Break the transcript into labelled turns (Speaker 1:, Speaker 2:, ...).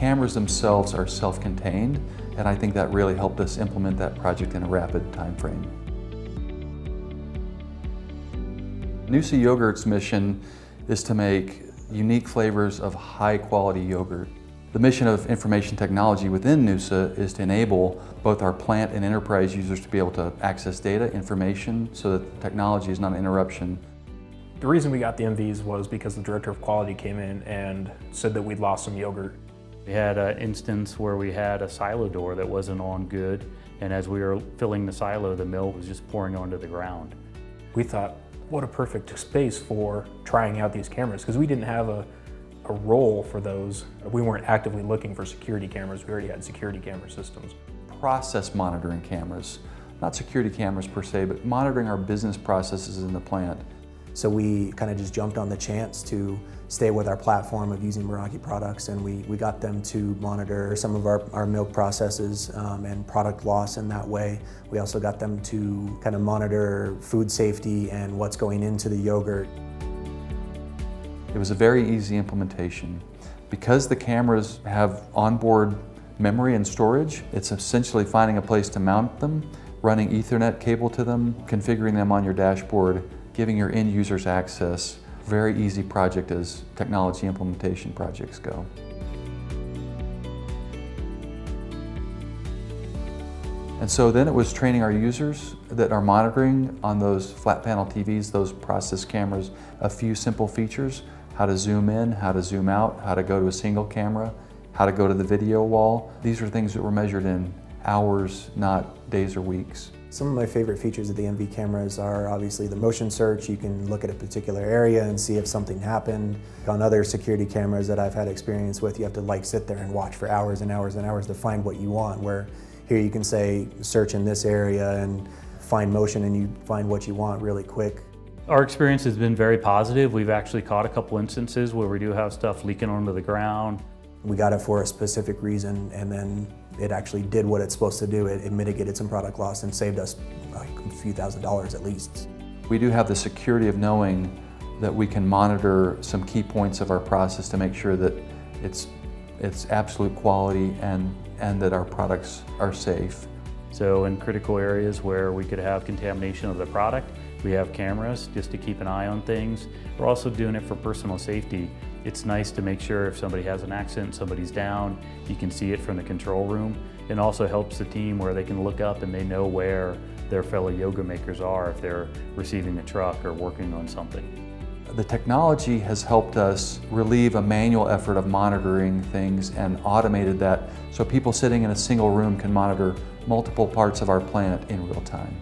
Speaker 1: cameras themselves are self-contained, and I think that really helped us implement that project in a rapid time frame. Noosa Yogurt's mission is to make unique flavors of high quality yogurt. The mission of information technology within Noosa is to enable both our plant and enterprise users to be able to access data, information, so that technology is not an interruption.
Speaker 2: The reason we got the MVs was because the director of quality came in and said that we'd lost some yogurt.
Speaker 3: We had an instance where we had a silo door that wasn't on good, and as we were filling the silo, the mill was just pouring onto the ground.
Speaker 2: We thought, what a perfect space for trying out these cameras, because we didn't have a a role for those. We weren't actively looking for security cameras. We already had security camera systems.
Speaker 1: Process monitoring cameras, not security cameras per se, but monitoring our business processes in the plant.
Speaker 4: So we kind of just jumped on the chance to stay with our platform of using Meraki products and we, we got them to monitor some of our, our milk processes um, and product loss in that way. We also got them to kind of monitor food safety and what's going into the yogurt.
Speaker 1: It was a very easy implementation. Because the cameras have onboard memory and storage, it's essentially finding a place to mount them, running Ethernet cable to them, configuring them on your dashboard, giving your end users access. Very easy project as technology implementation projects go. And so then it was training our users that are monitoring on those flat panel TVs, those process cameras, a few simple features how to zoom in, how to zoom out, how to go to a single camera, how to go to the video wall. These are things that were measured in hours, not days or weeks.
Speaker 4: Some of my favorite features of the MV cameras are obviously the motion search. You can look at a particular area and see if something happened. On other security cameras that I've had experience with, you have to like sit there and watch for hours and hours and hours to find what you want. Where here you can say search in this area and find motion and you find what you want really quick.
Speaker 3: Our experience has been very positive. We've actually caught a couple instances where we do have stuff leaking onto the ground.
Speaker 4: We got it for a specific reason and then it actually did what it's supposed to do. It, it mitigated some product loss and saved us like a few thousand dollars at least.
Speaker 1: We do have the security of knowing that we can monitor some key points of our process to make sure that it's, it's absolute quality and, and that our products are safe.
Speaker 3: So in critical areas where we could have contamination of the product, we have cameras just to keep an eye on things. We're also doing it for personal safety. It's nice to make sure if somebody has an accident, somebody's down, you can see it from the control room. It also helps the team where they can look up and they know where their fellow yoga makers are if they're receiving a truck or working on something.
Speaker 1: The technology has helped us relieve a manual effort of monitoring things and automated that so people sitting in a single room can monitor multiple parts of our plant in real time.